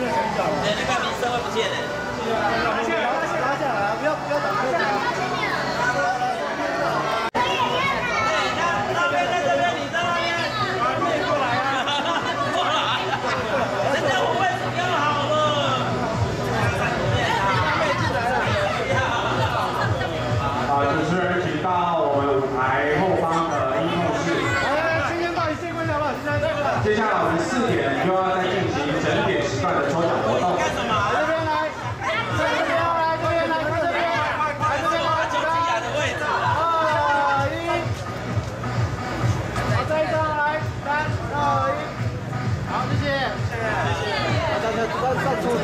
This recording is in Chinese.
拿下来拿下来拿下来不要不要打下来拿下来那在这边你在那边过来过来我位置好了啊主持人请到我们舞台后方的室。今天到底谁跪下吧接下来我们四点就要再进行谢谢。大家。